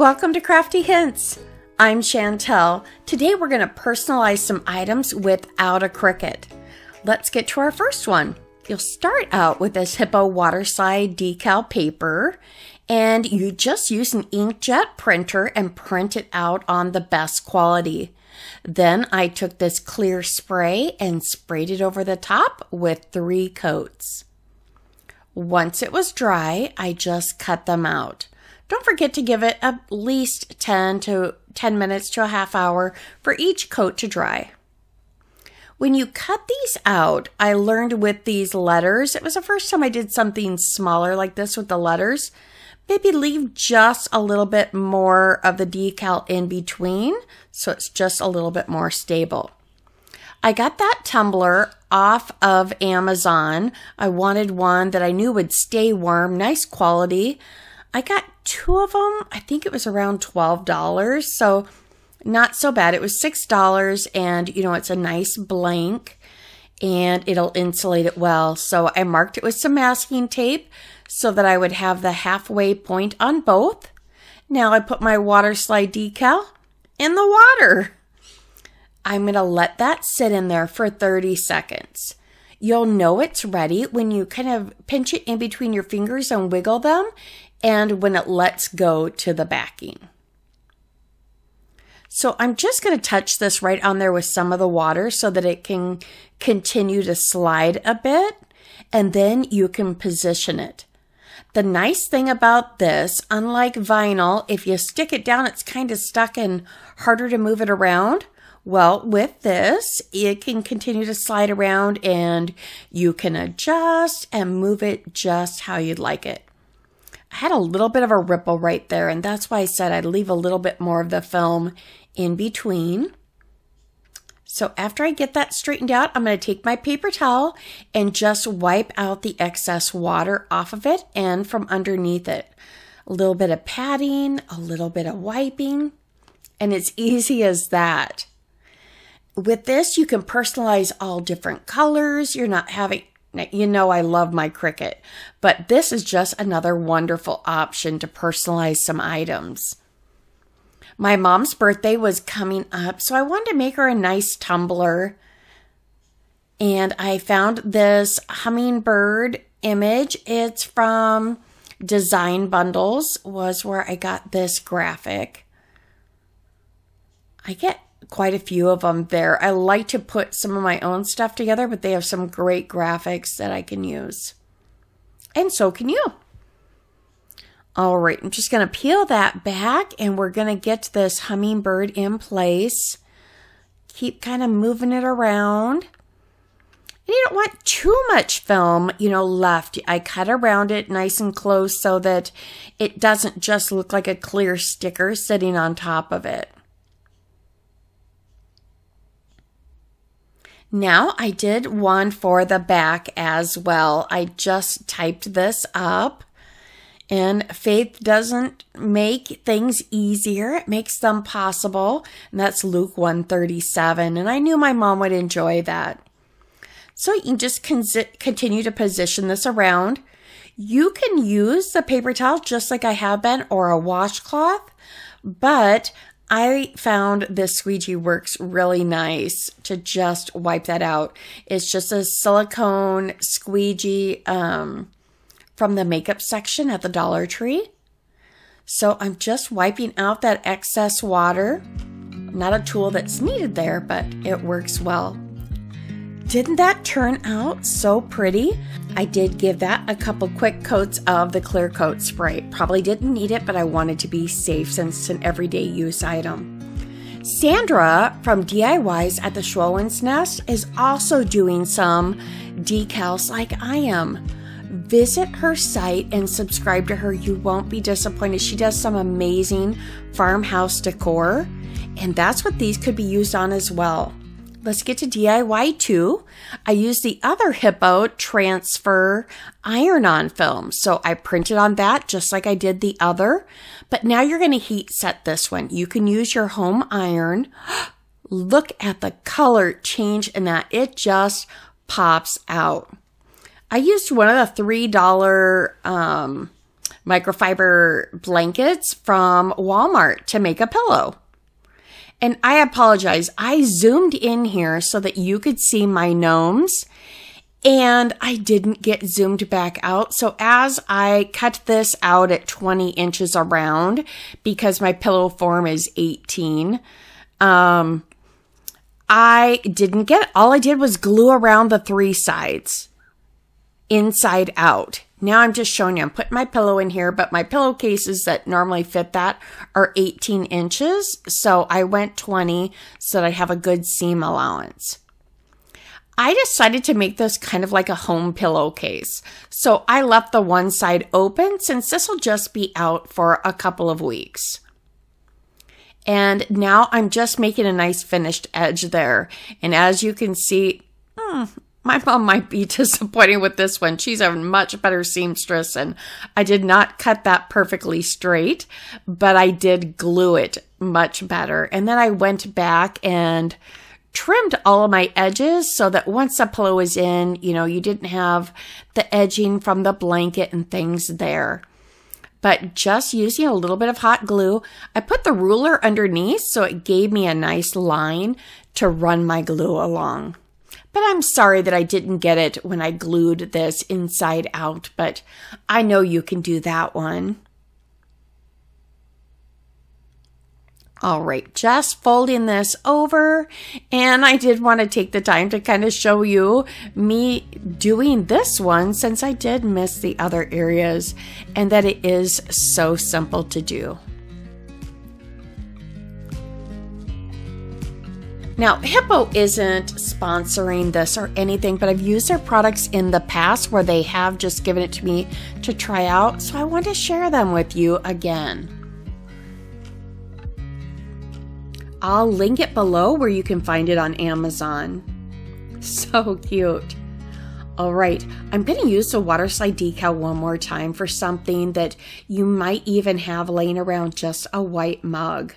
Welcome to Crafty Hints. I'm Chantel. Today we're going to personalize some items without a Cricut. Let's get to our first one. You'll start out with this Hiipoo Waterslide decal paper and you just use an inkjet printer and print it out on the best quality. Then I took this clear spray and sprayed it over the top with three coats. Once it was dry, I just cut them out. Don't forget to give it at least 10 to 10 minutes to a half hour for each coat to dry. When you cut these out, I learned with these letters, it was the first time I did something smaller like this with the letters. Maybe leave just a little bit more of the decal in between so it's just a little bit more stable. I got that tumbler off of Amazon. I wanted one that I knew would stay warm, nice quality. I got two of them. I think it was around $12. So not so bad. It was $6 and you know, it's a nice blank and it'll insulate it well. So I marked it with some masking tape so that I would have the halfway point on both. Now I put my water slide decal in the water. I'm going to let that sit in there for 30 seconds. You'll know it's ready when you kind of pinch it in between your fingers and wiggle them and when it lets go to the backing. So I'm just going to touch this right on there with some of the water so that it can continue to slide a bit and then you can position it. The nice thing about this, unlike vinyl, if you stick it down, it's kind of stuck and harder to move it around. Well, with this, it can continue to slide around and you can adjust and move it just how you'd like it. I had a little bit of a ripple right there, and that's why I said I'd leave a little bit more of the film in between. So after I get that straightened out, I'm going to take my paper towel and just wipe out the excess water off of it and from underneath it. A little bit of patting, a little bit of wiping, and it's easy as that. With this, you can personalize all different colors. You're not having you know I love my Cricut, but this is just another wonderful option to personalize some items. My mom's birthday was coming up, so I wanted to make her a nice tumbler. And I found this hummingbird image. It's from Design Bundles was where I got this graphic. I get quite a few of them there. I like to put some of my own stuff together, but they have some great graphics that I can use. And so can you. All right, I'm just going to peel that back and we're going to get this hummingbird in place. Keep kind of moving it around. And you don't want too much film, you know, left. I cut around it nice and close so that it doesn't just look like a clear sticker sitting on top of it. Now I did one for the back as well. I just typed this up. And faith doesn't make things easier. It makes them possible. And that's Luke 137. And I knew my mom would enjoy that. So you can just con continue to position this around. You can use the paper towel just like I have been or a washcloth, but I found this squeegee works really nice to just wipe that out. It's just a silicone squeegee um, from the makeup section at the Dollar Tree. So I'm just wiping out that excess water. Not a tool that's needed there, but it works well. Didn't that turn out so pretty? I did give that a couple quick coats of the clear coat spray. Probably didn't need it, but I wanted to be safe since it's an everyday use item. Sandra from DIYs at the Schwowin's Nest is also doing some decals like I am. Visit her site and subscribe to her. You won't be disappointed. She does some amazing farmhouse decor, and that's what these could be used on as well let's get to DIY two. I used the other Hiipoo transfer iron-on film. So I printed on that just like I did the other. But now you're going to heat set this one. You can use your home iron. Look at the color change in that. It just pops out. I used one of the $3 um, microfiber blankets from Walmart to make a pillow. And I apologize. I zoomed in here so that you could see my gnomes and I didn't get zoomed back out. So as I cut this out at 20 inches around because my pillow form is 18, um, I didn't get, all I did was glue around the three sides inside out. Now I'm just showing you, I'm putting my pillow in here, but my pillowcases that normally fit that are 18 inches. So I went 20 so that I have a good seam allowance. I decided to make this kind of like a home pillowcase. So I left the one side open since this will just be out for a couple of weeks. And now I'm just making a nice finished edge there. And as you can see, hmm, my mom might be disappointed with this one. She's a much better seamstress, and I did not cut that perfectly straight, but I did glue it much better. And then I went back and trimmed all of my edges so that once the pillow was in, you know, you didn't have the edging from the blanket and things there. But just using a little bit of hot glue, I put the ruler underneath so it gave me a nice line to run my glue along. But I'm sorry that I didn't get it when I glued this inside out, but I know you can do that one. All right, just folding this over. And I did want to take the time to kind of show you me doing this one since I did miss the other areas and that it is so simple to do. Now, Hiipoo isn't sponsoring this or anything, but I've used their products in the past where they have just given it to me to try out, so I want to share them with you again. I'll link it below where you can find it on Amazon. So cute. All right, I'm going to use the water slide decal one more time for something that you might even have laying around just a white mug.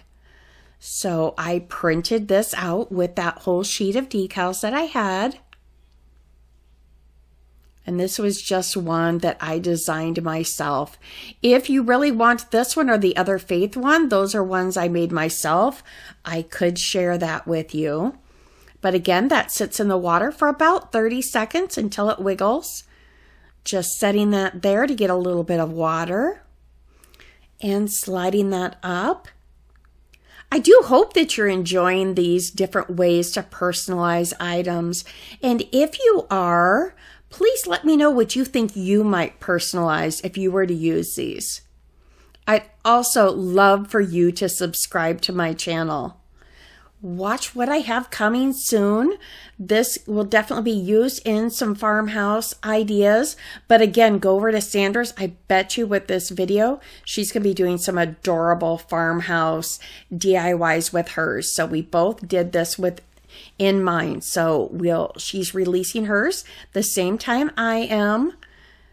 So I printed this out with that whole sheet of decals that I had. And this was just one that I designed myself. If you really want this one or the other faith one, those are ones I made myself. I could share that with you. But again, that sits in the water for about 30 seconds until it wiggles. Just setting that there to get a little bit of water and sliding that up. I do hope that you're enjoying these different ways to personalize items. And if you are, please let me know what you think you might personalize if you were to use these. I'd also love for you to subscribe to my channel watch what I have coming soon. This will definitely be used in some farmhouse ideas. But again, go over to Sandra's. I bet you with this video, she's going to be doing some adorable farmhouse DIYs with hers. So we both did this with in mind. So we'll she's releasing hers the same time I am.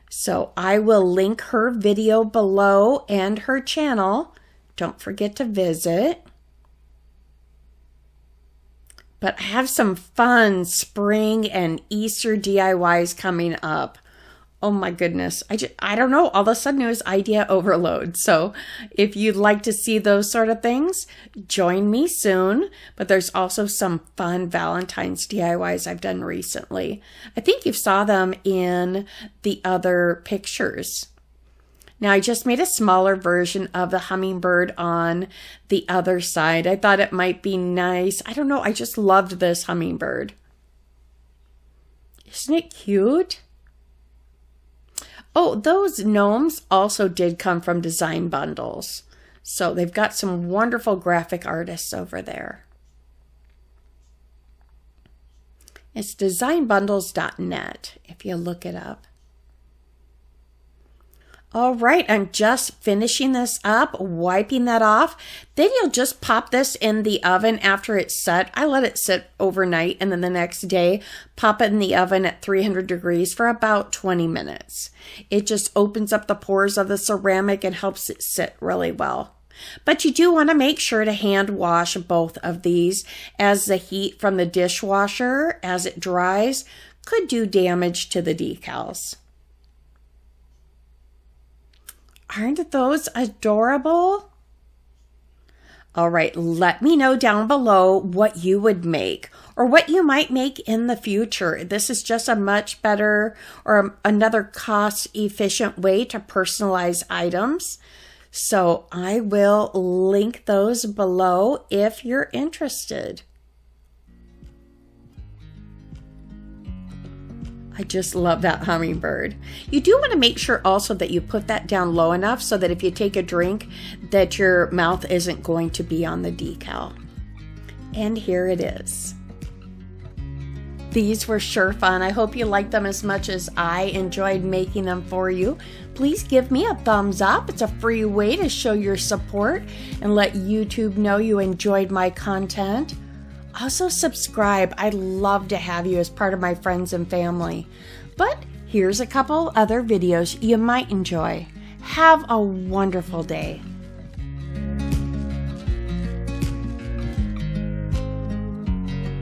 So I will link her video below and her channel. Don't forget to visit. But I have some fun spring and Easter DIYs coming up. Oh my goodness. I just, I don't know. All of a sudden it was idea overload. So if you'd like to see those sort of things, join me soon. But there's also some fun Valentine's DIYs I've done recently. I think you saw them in the other pictures. Now I just made a smaller version of the hummingbird on the other side. I thought it might be nice. I don't know. I just loved this hummingbird. Isn't it cute? Oh, those gnomes also did come from design bundles. So they've got some wonderful graphic artists over there. It's designbundles.net if you look it up. All right, I'm just finishing this up, wiping that off. Then you'll just pop this in the oven after it's set. I let it sit overnight and then the next day, pop it in the oven at 300 degrees for about 20 minutes. It just opens up the pores of the ceramic and helps it sit really well. But you do want to make sure to hand wash both of these as the heat from the dishwasher as it dries could do damage to the decals. Aren't those adorable? All right, let me know down below what you would make or what you might make in the future. This is just a much better or another cost efficient way to personalize items. So I will link those below if you're interested. I just love that hummingbird. You do want to make sure also that you put that down low enough so that if you take a drink that your mouth isn't going to be on the decal. And here it is. These were sure fun. I hope you liked them as much as I enjoyed making them for you. Please give me a thumbs up. It's a free way to show your support and let YouTube know you enjoyed my content. Also, subscribe. I'd love to have you as part of my friends and family. But here's a couple other videos you might enjoy. Have a wonderful day.